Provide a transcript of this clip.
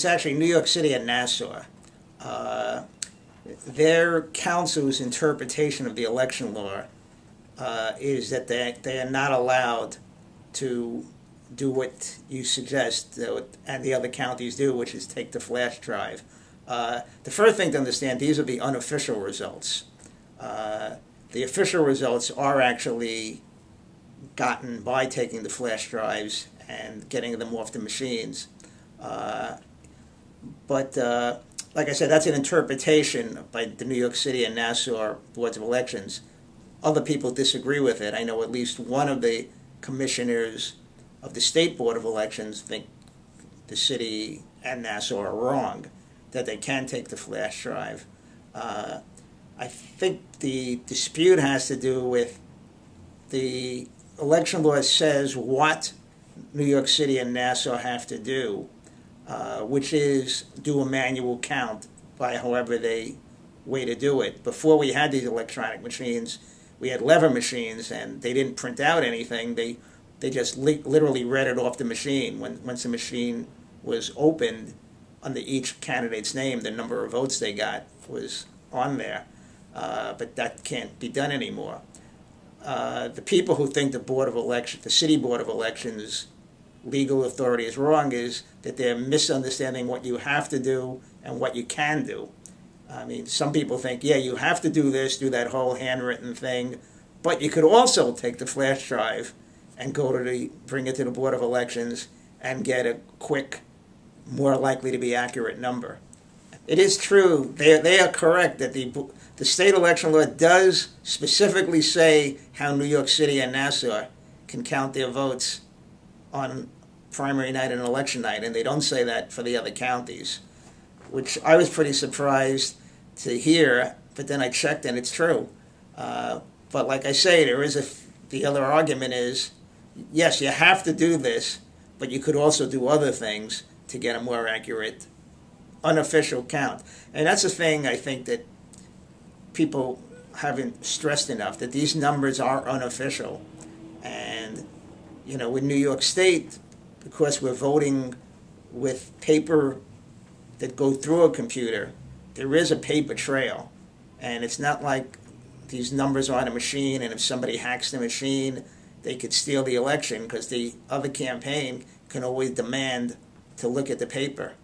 It's actually New York City and Nassau. Uh, their council's interpretation of the election law uh, is that they, they are not allowed to do what you suggest uh, and the other counties do, which is take the flash drive. Uh, the first thing to understand, these are the unofficial results. Uh, the official results are actually gotten by taking the flash drives and getting them off the machines. But uh, like I said, that's an interpretation by the New York City and Nassau boards of elections. Other people disagree with it. I know at least one of the commissioners of the state board of elections think the city and Nassau are wrong, that they can take the flash drive. Uh, I think the dispute has to do with the election law says what New York City and Nassau have to do, uh, which is do a manual count by however they way to do it. Before we had these electronic machines, we had lever machines, and they didn't print out anything. They they just li- literally read it off the machine. When once the machine was opened, under each candidate's name, the number of votes they got was on there. Uh, but that can't be done anymore. Uh, the people who think the board of election, the city board of elections, legal authority is wrong is that they're misunderstanding what you have to do and what you can do. I mean, some people think, yeah, you have to do this, do that whole handwritten thing, but you could also take the flash drive and go to the bring it to the board of elections and get a quick, more likely to be accurate number. It is true; they they are correct that the the state election law does specifically say how New York City and Nassau can count their votes on primary night and election night, and they don't say that for the other counties, which I was pretty surprised to hear. But then I checked, and it's true. Uh, but like I say, there is a the other argument is yes, you have to do this, but you could also do other things to get a more accurate unofficial count. And that's the thing I think that people haven't stressed enough that these numbers are unofficial. You know, in New York State, because we're voting with paper that go through a computer, there is a paper trail. And it's not like these numbers are on a machine, and if somebody hacks the machine, they could steal the election because the other campaign can always demand to look at the paper.